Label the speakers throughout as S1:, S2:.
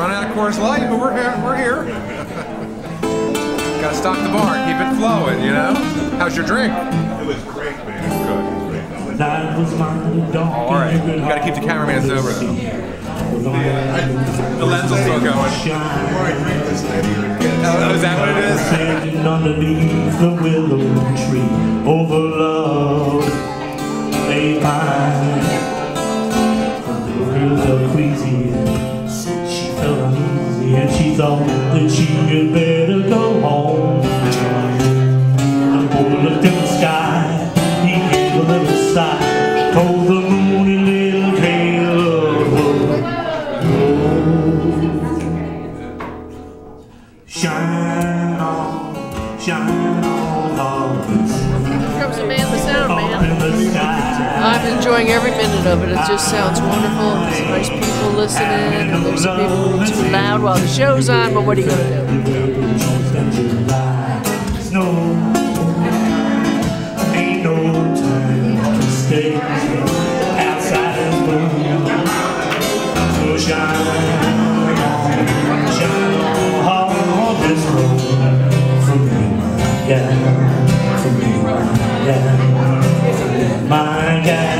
S1: but we're here. We're here. Gotta stock the bar, keep it flowing, you know? How's your drink?
S2: It was great, man. Good.
S3: That was my dog.
S1: All right. You gotta keep the cameraman sober, though. The lens will still going.
S2: I drink this thing, you get
S1: Oh, is that what it is?
S3: Standing underneath the willow tree over thought that she had better go home. The boy looked in the sky, he gave a little sigh, told the moon a little tale of woe. Shine on, shine on.
S4: Here comes the man sound, man. I'm enjoying every minute of it. It just sounds wonderful. There's nice people listening, and there's some people who are too loud while the show's on, but what are you going to do?
S3: My gal.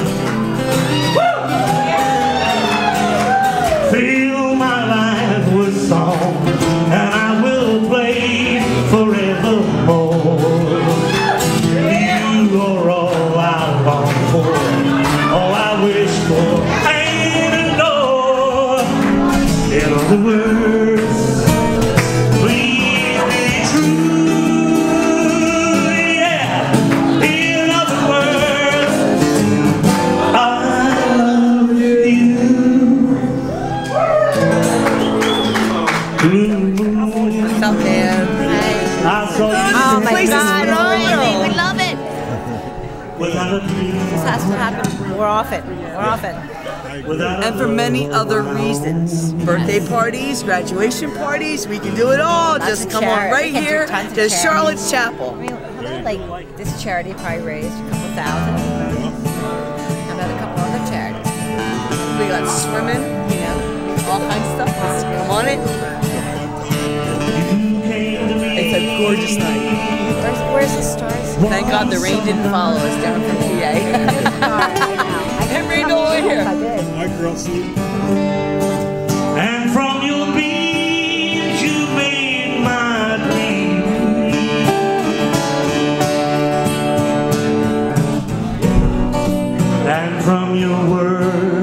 S3: Other words,
S5: This has to happen more often. More often.
S3: without a
S6: and for many other reasons. Birthday parties, graduation parties, we can do it all.
S5: Lots
S6: Just
S5: of
S6: come on right
S5: We can do
S6: here to
S5: charities.
S6: Charlotte's Chapel.
S5: I mean, how about like this charity probably raised a couple thousand? How about a couple other charities?
S6: We got swimming,
S5: You know,
S6: all kinds of stuff. Just come on in.
S3: you came to me.
S6: It's a gorgeous night.
S5: where's, where's the stars?
S6: Thank God the rain didn't follow us down from PA. It rained all the way here.
S5: I did.
S3: And from your beams you made my dream. And from your word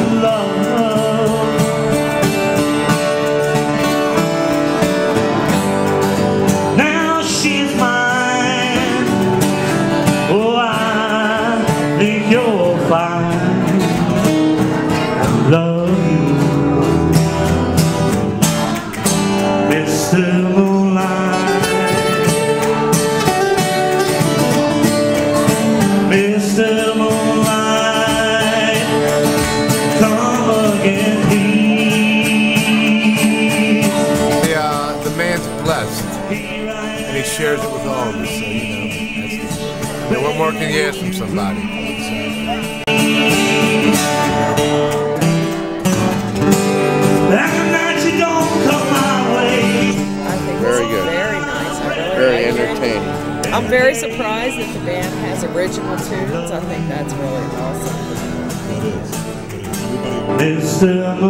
S3: love. is blessed, and he shares it with all of
S1: us. So, you know, that's
S3: what more can you ask
S6: from somebody?
S7: very good.
S6: Very nice.
S7: Very entertaining.
S6: I'm very surprised that the band has original tunes. I think that's really awesome.
S3: Mr.